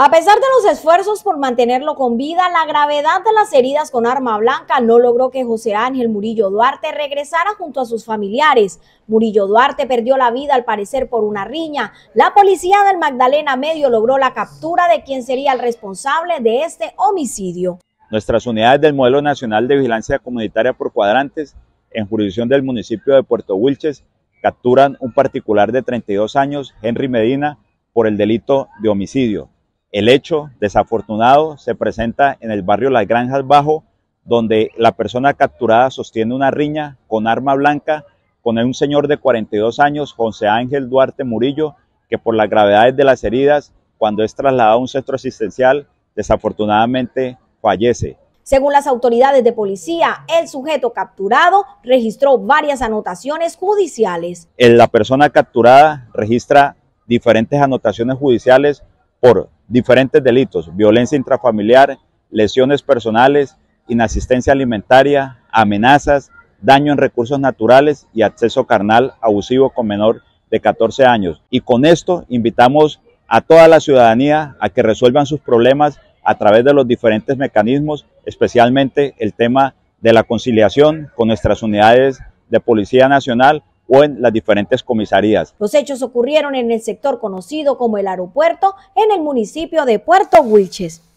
A pesar de los esfuerzos por mantenerlo con vida, la gravedad de las heridas con arma blanca no logró que José Ángel Murillo Duarte regresara junto a sus familiares. Murillo Duarte perdió la vida al parecer por una riña. La policía del Magdalena Medio logró la captura de quien sería el responsable de este homicidio. Nuestras unidades del Modelo Nacional de Vigilancia Comunitaria por Cuadrantes, en jurisdicción del municipio de Puerto Wilches, capturan un particular de 32 años, Henry Medina, por el delito de homicidio. El hecho desafortunado se presenta en el barrio Las Granjas Bajo, donde la persona capturada sostiene una riña con arma blanca con un señor de 42 años, José Ángel Duarte Murillo, que por las gravedades de las heridas, cuando es trasladado a un centro asistencial, desafortunadamente fallece. Según las autoridades de policía, el sujeto capturado registró varias anotaciones judiciales. La persona capturada registra diferentes anotaciones judiciales por diferentes delitos, violencia intrafamiliar, lesiones personales, inasistencia alimentaria, amenazas, daño en recursos naturales y acceso carnal abusivo con menor de 14 años. Y con esto invitamos a toda la ciudadanía a que resuelvan sus problemas a través de los diferentes mecanismos, especialmente el tema de la conciliación con nuestras unidades de Policía Nacional o en las diferentes comisarías. Los hechos ocurrieron en el sector conocido como el aeropuerto en el municipio de Puerto Wilches.